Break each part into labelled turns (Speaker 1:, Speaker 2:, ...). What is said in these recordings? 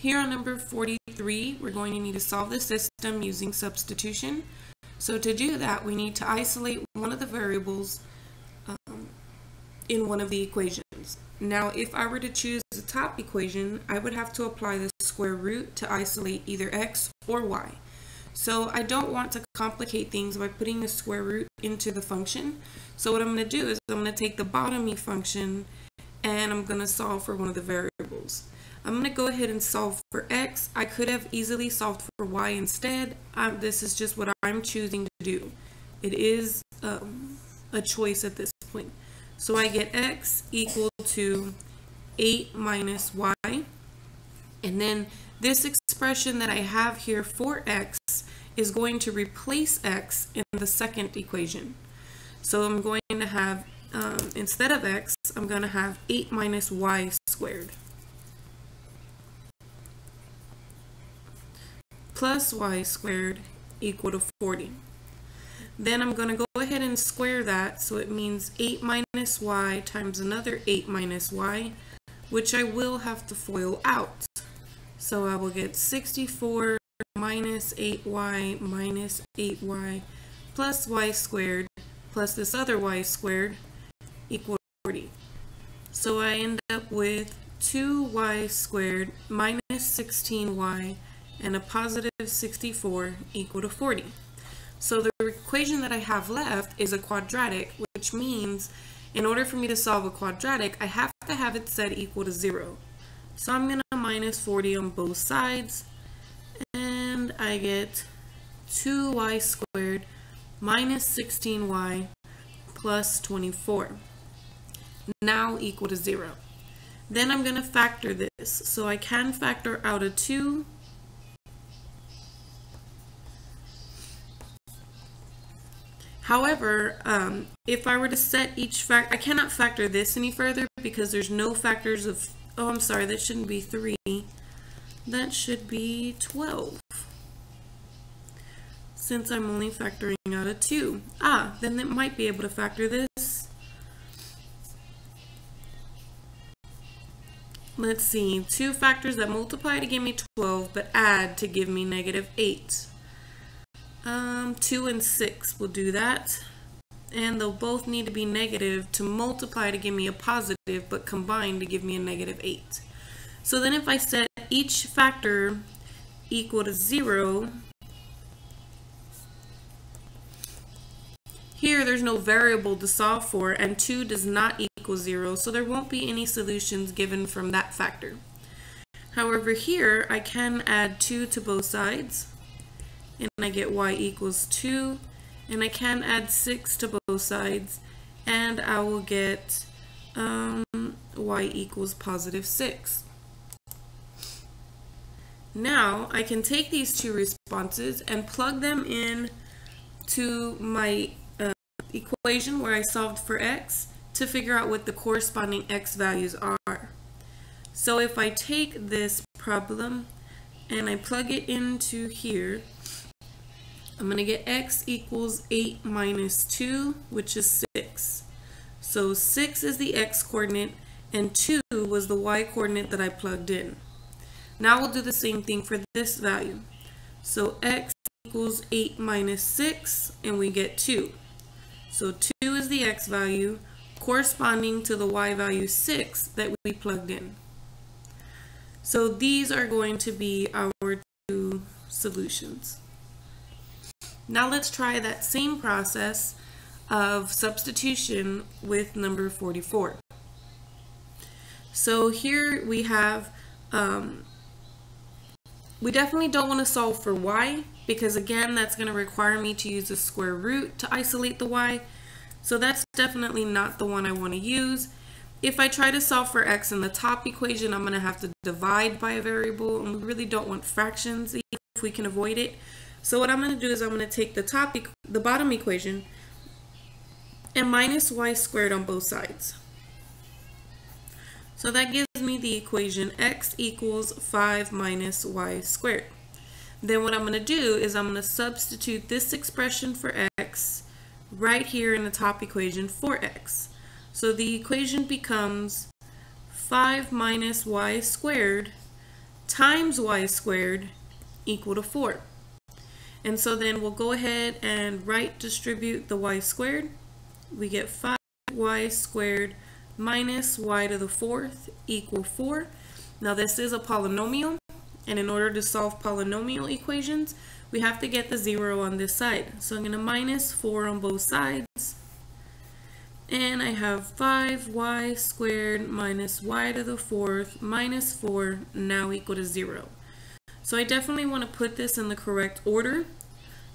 Speaker 1: here on number 43, we're going to need to solve the system using substitution. So to do that, we need to isolate one of the variables um, in one of the equations. Now, if I were to choose the top equation, I would have to apply the square root to isolate either x or y. So I don't want to complicate things by putting the square root into the function. So what I'm going to do is I'm going to take the bottom e function and I'm going to solve for one of the variables. I'm going to go ahead and solve for x. I could have easily solved for y instead. This is just what I'm choosing to do. It is um, a choice at this point. So I get x equal to 8 minus y. And then this expression that I have here for x is going to replace x in the second equation. So I'm going to have, um, instead of x, I'm going to have 8 minus y squared. Plus y squared equal to 40. Then I'm going to go ahead and square that, so it means 8 minus y times another 8 minus y, which I will have to FOIL out. So I will get 64 minus 8y minus 8y plus y squared plus this other y squared equal to 40. So I end up with 2y squared minus 16y and a positive 64 equal to 40. So the equation that I have left is a quadratic, which means in order for me to solve a quadratic, I have to have it set equal to 0. So I'm going to minus 40 on both sides, and I get 2y squared minus 16y plus 24, now equal to 0. Then I'm going to factor this. So I can factor out a 2 However, um, if I were to set each fact, I cannot factor this any further because there's no factors of, oh, I'm sorry, that shouldn't be 3. That should be 12. Since I'm only factoring out a 2. Ah, then it might be able to factor this. Let's see, two factors that multiply to give me 12, but add to give me negative 8. Um, 2 and 6 will do that. And they'll both need to be negative to multiply to give me a positive, but combine to give me a negative 8. So then if I set each factor equal to 0, here there's no variable to solve for, and 2 does not equal 0, so there won't be any solutions given from that factor. However, here I can add 2 to both sides and I get y equals 2 and I can add 6 to both sides and I will get um, y equals positive 6. Now I can take these two responses and plug them in to my uh, equation where I solved for x to figure out what the corresponding x values are. So if I take this problem and I plug it into here, I'm going to get x equals 8 minus 2, which is 6. So 6 is the x coordinate and 2 was the y coordinate that I plugged in. Now we'll do the same thing for this value. So x equals 8 minus 6 and we get 2. So 2 is the x value corresponding to the y value 6 that we plugged in. So these are going to be our two solutions. Now let's try that same process of substitution with number 44. So here we have, um, we definitely don't want to solve for y because again that's going to require me to use the square root to isolate the y. So that's definitely not the one I want to use. If I try to solve for x in the top equation, I'm going to have to divide by a variable, and we really don't want fractions if we can avoid it. So what I'm going to do is I'm going to take the top, the bottom equation and minus y squared on both sides. So that gives me the equation x equals 5 minus y squared. Then what I'm going to do is I'm going to substitute this expression for x right here in the top equation for x. So the equation becomes 5 minus y squared times y squared equal to 4. And so then we'll go ahead and right distribute the y squared. We get 5y squared minus y to the fourth equal 4. Now this is a polynomial, and in order to solve polynomial equations, we have to get the 0 on this side. So I'm going to minus 4 on both sides. And I have 5y squared minus y to the fourth minus 4 now equal to 0. So I definitely want to put this in the correct order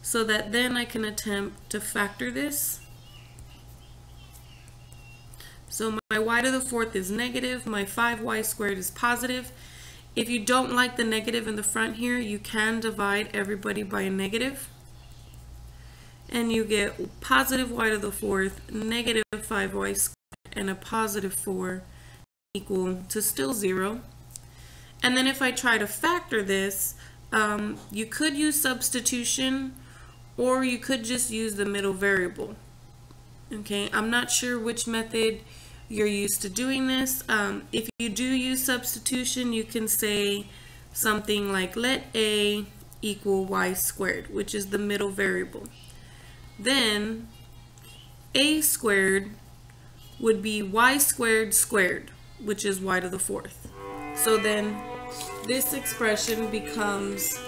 Speaker 1: so that then I can attempt to factor this. So my y to the fourth is negative, my 5y squared is positive. If you don't like the negative in the front here, you can divide everybody by a negative. And you get positive y to the fourth, negative 5y squared, and a positive 4 equal to still 0. And then if I try to factor this, um, you could use substitution or you could just use the middle variable. Okay, I'm not sure which method you're used to doing this. Um, if you do use substitution, you can say something like let a equal y squared, which is the middle variable. Then a squared would be y squared squared, which is y to the fourth. So then this expression becomes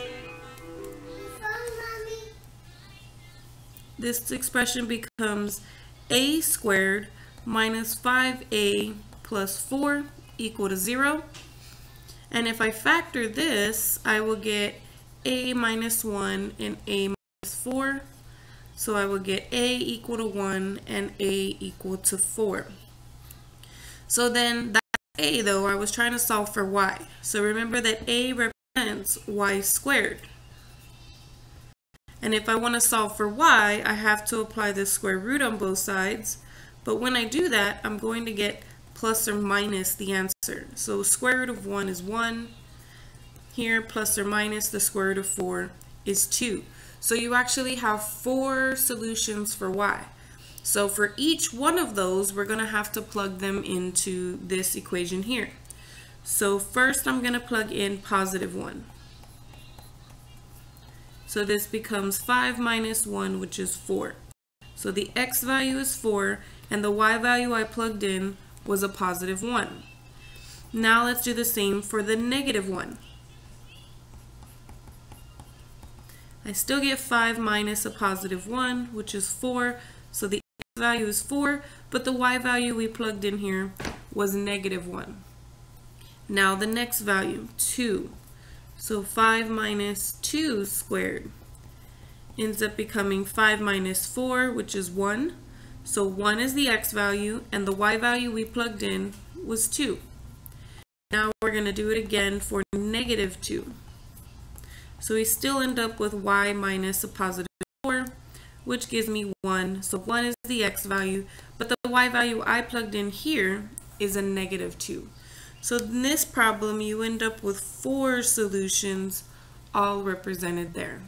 Speaker 1: this expression becomes a squared minus 5a plus 4 equal to 0. And if I factor this, I will get a minus 1 and a minus 4. So I will get a equal to 1 and a equal to 4. So then that a though, I was trying to solve for y. So remember that a represents y squared. And if I want to solve for y, I have to apply the square root on both sides. But when I do that, I'm going to get plus or minus the answer. So square root of 1 is 1. Here, plus or minus the square root of 4 is 2. So you actually have four solutions for y. So for each one of those, we're going to have to plug them into this equation here. So first I'm going to plug in positive 1. So this becomes 5 minus 1, which is 4. So the x value is 4, and the y value I plugged in was a positive 1. Now let's do the same for the negative 1. I still get 5 minus a positive 1, which is 4. So the value is 4, but the y value we plugged in here was negative 1. Now the next value, 2. So 5 minus 2 squared ends up becoming 5 minus 4, which is 1. So 1 is the x value, and the y value we plugged in was 2. Now we're going to do it again for negative 2. So we still end up with y minus a positive 4, which gives me 1. So 1 is the x value, but the y value I plugged in here is a negative 2. So in this problem, you end up with four solutions all represented there.